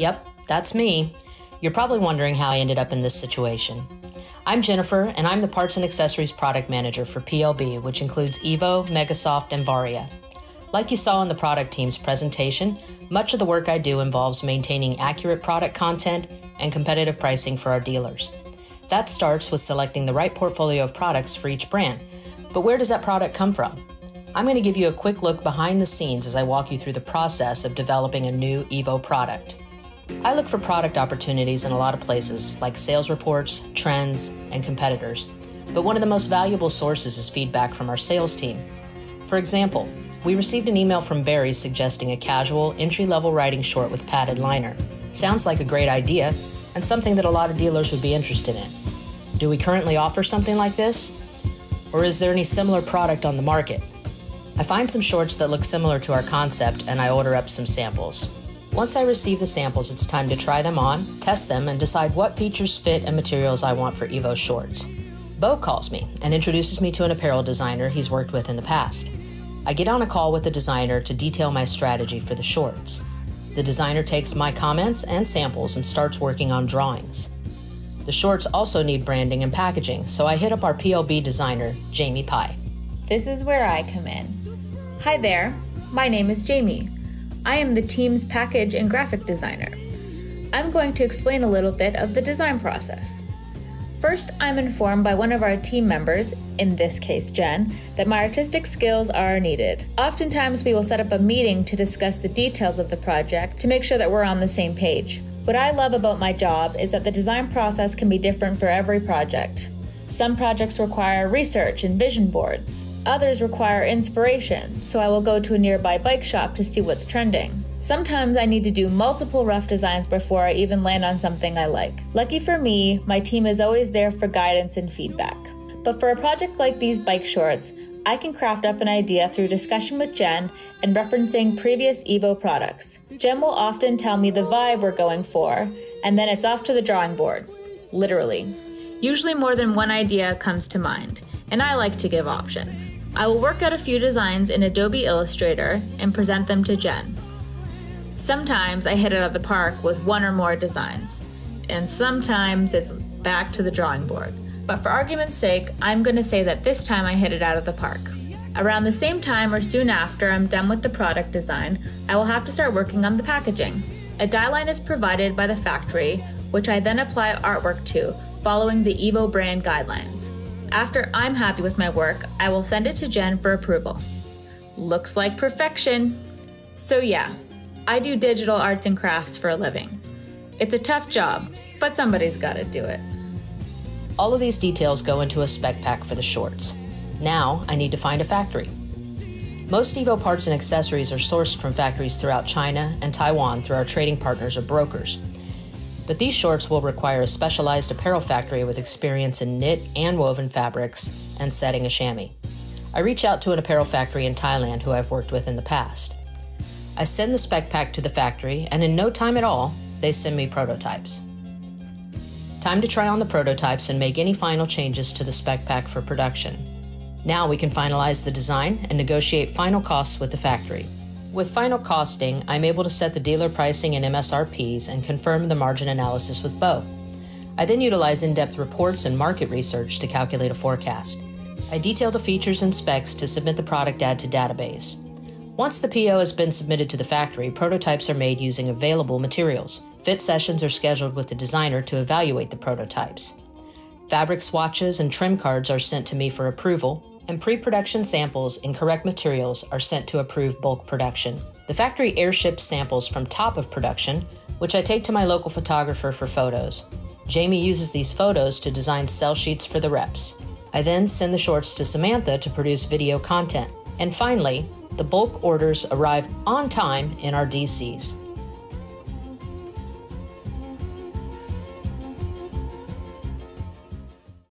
Yep, that's me. You're probably wondering how I ended up in this situation. I'm Jennifer, and I'm the Parts and Accessories Product Manager for PLB, which includes Evo, Megasoft, and Varia. Like you saw in the product team's presentation, much of the work I do involves maintaining accurate product content and competitive pricing for our dealers. That starts with selecting the right portfolio of products for each brand. But where does that product come from? I'm going to give you a quick look behind the scenes as I walk you through the process of developing a new Evo product. I look for product opportunities in a lot of places, like sales reports, trends, and competitors. But one of the most valuable sources is feedback from our sales team. For example, we received an email from Barry suggesting a casual, entry level riding short with padded liner. Sounds like a great idea, and something that a lot of dealers would be interested in. Do we currently offer something like this? Or is there any similar product on the market? I find some shorts that look similar to our concept and I order up some samples. Once I receive the samples, it's time to try them on, test them, and decide what features, fit, and materials I want for Evo shorts. Bo calls me and introduces me to an apparel designer he's worked with in the past. I get on a call with the designer to detail my strategy for the shorts. The designer takes my comments and samples and starts working on drawings. The shorts also need branding and packaging, so I hit up our PLB designer, Jamie Pye. This is where I come in. Hi there, my name is Jamie. I am the team's package and graphic designer. I'm going to explain a little bit of the design process. First, I'm informed by one of our team members, in this case Jen, that my artistic skills are needed. Oftentimes, we will set up a meeting to discuss the details of the project to make sure that we're on the same page. What I love about my job is that the design process can be different for every project. Some projects require research and vision boards. Others require inspiration, so I will go to a nearby bike shop to see what's trending. Sometimes I need to do multiple rough designs before I even land on something I like. Lucky for me, my team is always there for guidance and feedback. But for a project like these bike shorts, I can craft up an idea through discussion with Jen and referencing previous Evo products. Jen will often tell me the vibe we're going for, and then it's off to the drawing board. Literally. Usually more than one idea comes to mind, and I like to give options. I will work out a few designs in Adobe Illustrator and present them to Jen. Sometimes I hit it out of the park with one or more designs, and sometimes it's back to the drawing board. But for argument's sake, I'm going to say that this time I hit it out of the park. Around the same time or soon after I'm done with the product design, I will have to start working on the packaging. A die line is provided by the factory, which I then apply artwork to, following the Evo brand guidelines. After I'm happy with my work, I will send it to Jen for approval. Looks like perfection. So, yeah, I do digital arts and crafts for a living. It's a tough job, but somebody's gotta do it. All of these details go into a spec pack for the shorts. Now I need to find a factory. Most Evo parts and accessories are sourced from factories throughout China and Taiwan through our trading partners or brokers. But these shorts will require a specialized apparel factory with experience in knit and woven fabrics and setting a chamois. I reach out to an apparel factory in Thailand who I've worked with in the past. I send the spec pack to the factory, and in no time at all, they send me prototypes. Time to try on the prototypes and make any final changes to the spec pack for production. Now we can finalize the design and negotiate final costs with the factory. With final costing, I'm able to set the dealer pricing and MSRPs and confirm the margin analysis with Bo. I then utilize in depth reports and market research to calculate a forecast. I detail the features and specs to submit the product ad to database. Once the PO has been submitted to the factory, prototypes are made using available materials. Fit sessions are scheduled with the designer to evaluate the prototypes. Fabric swatches and trim cards are sent to me for approval, and pre production samples in correct materials are sent to approve bulk production. The factory airships samples from top of production, which I take to my local photographer for photos. Jamie uses these photos to design sell sheets for the reps. I then send the shorts to Samantha to produce video content. And finally, the bulk orders arrive on time in our DCs.